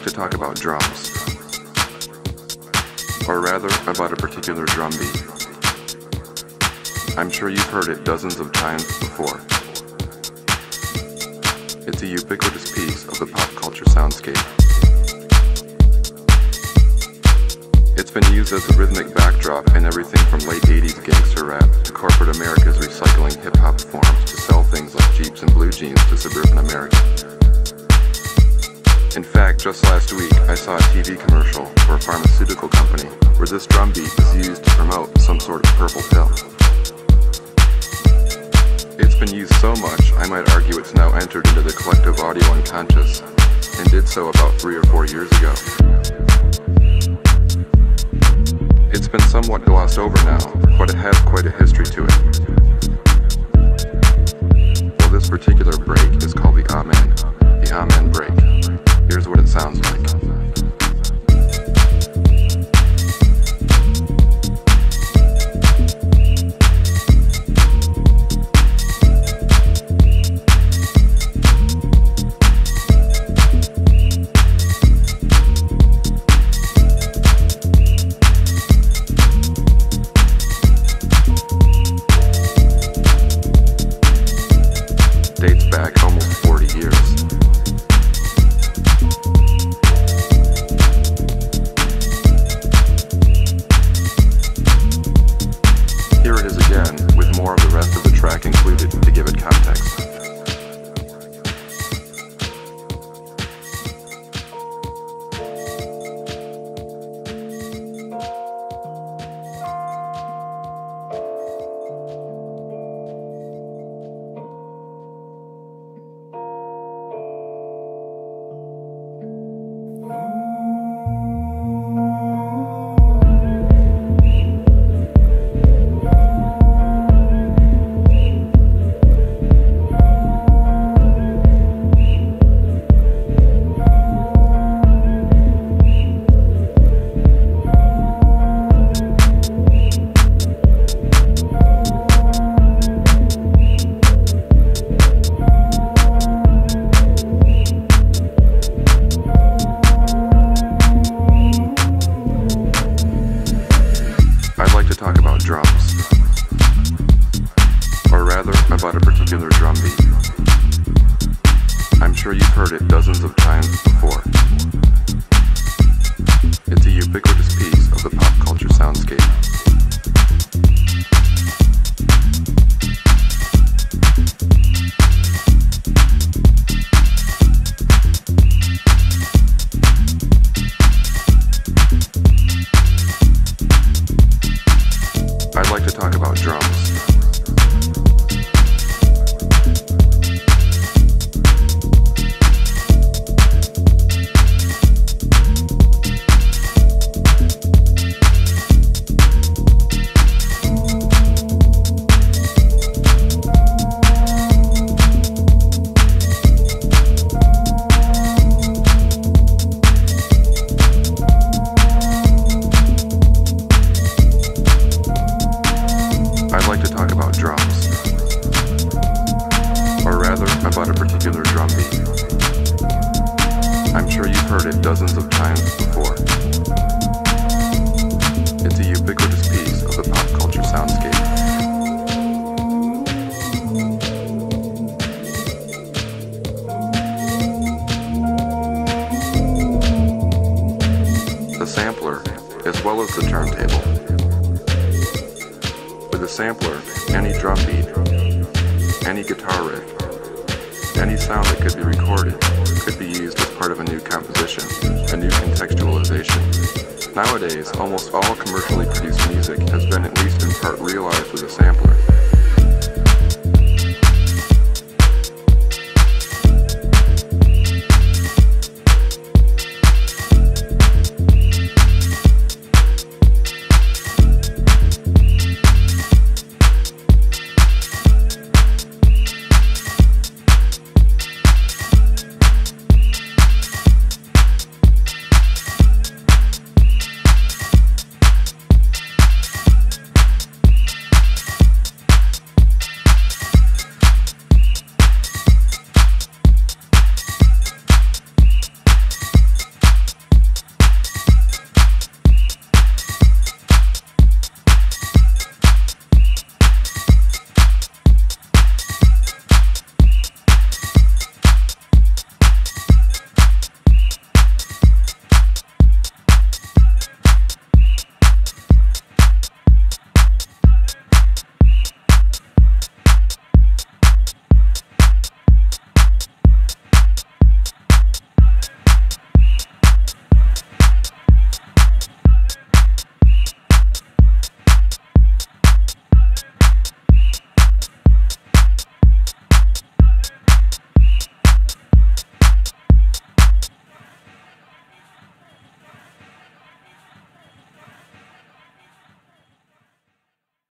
Like to talk about drums. Or rather, about a particular drum beat. I'm sure you've heard it dozens of times before. It's a ubiquitous piece of the pop culture soundscape. It's been used as a rhythmic backdrop in everything from late 80s gangster rap to corporate America's recycling hip hop forms to sell things like Jeeps and blue jeans to suburban America. In fact, just last week, I saw a TV commercial for a pharmaceutical company where this drum beat was used to promote some sort of purple pill. It's been used so much, I might argue it's now entered into the collective audio unconscious, and did so about three or four years ago. It's been somewhat glossed over now, but it has quite a history to it. Well, this particular break is called the Amen, drum. I'm sure you've heard it dozens of times before. It's a ubiquitous piece of the pop culture soundscape. I'd like to talk about drums. Heard it dozens of times before. It's a ubiquitous piece of the pop culture soundscape. The sampler, as well as the turntable. With a sampler, any drum beat, any guitar riff, any sound that could be recorded could be used as part of a new composition, a new contextualization. Nowadays, almost all commercially produced music has been at least in part realized with a sampler.